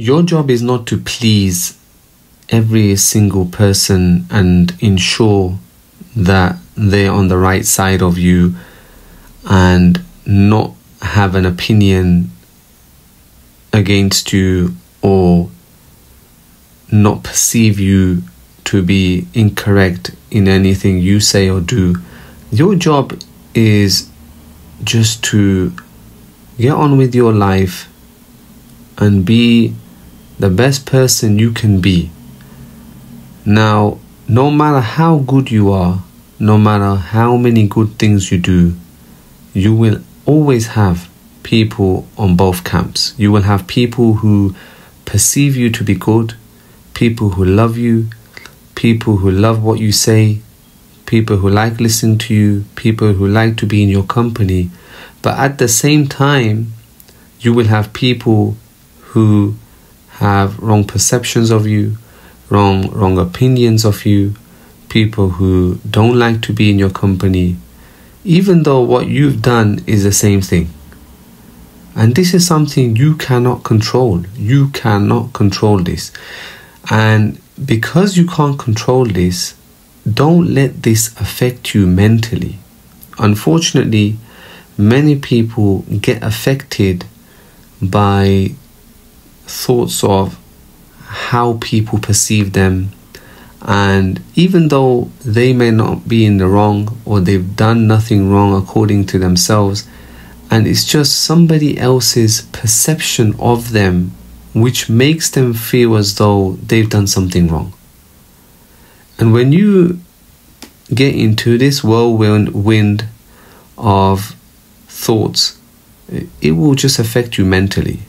Your job is not to please every single person and ensure that they're on the right side of you and not have an opinion against you or not perceive you to be incorrect in anything you say or do. Your job is just to get on with your life and be the best person you can be. Now, no matter how good you are, no matter how many good things you do, you will always have people on both camps. You will have people who perceive you to be good, people who love you, people who love what you say, people who like listening to you, people who like to be in your company. But at the same time, you will have people who have wrong perceptions of you, wrong wrong opinions of you, people who don't like to be in your company, even though what you've done is the same thing. And this is something you cannot control. You cannot control this. And because you can't control this, don't let this affect you mentally. Unfortunately, many people get affected by thoughts of how people perceive them. And even though they may not be in the wrong or they've done nothing wrong according to themselves, and it's just somebody else's perception of them which makes them feel as though they've done something wrong. And when you get into this whirlwind wind of thoughts, it will just affect you mentally.